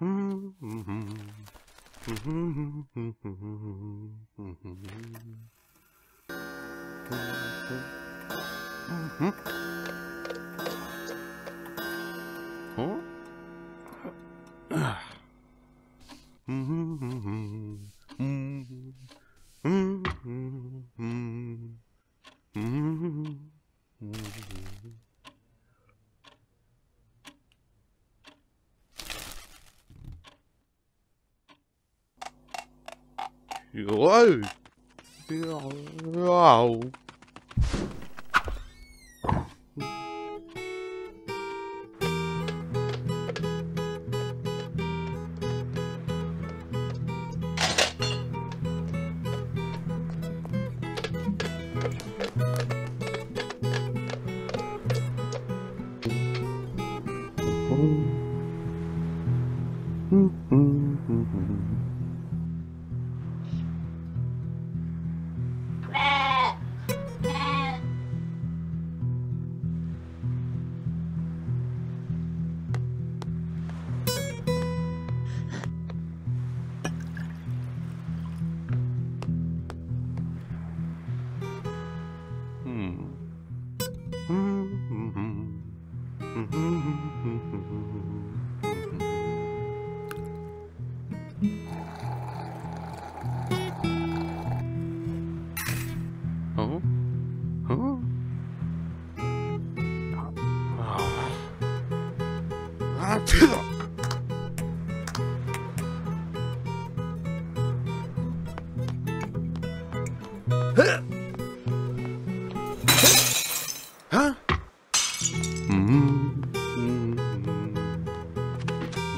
Mm-hmm. Whoa! Wow. 어? 어? 아, 뜨거! 흐!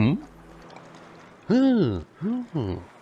음? 음. 음.